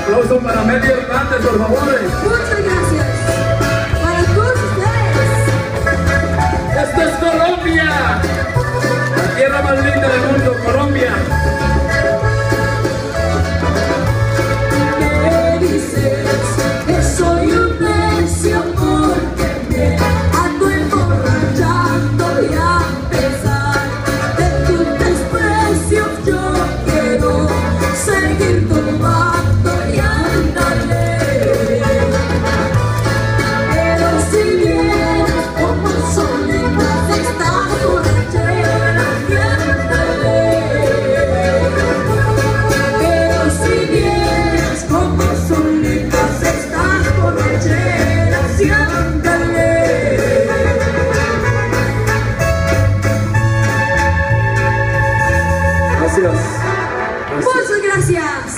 aplauso para Meli Hernández, por favor. Muchas gracias. Para todos ustedes. Esto es Colombia. La tierra más linda del mundo, Colombia. Me dices que soy un necio porque me ando emborrachando y a pesar de tus desprecios yo quiero seguir tomando.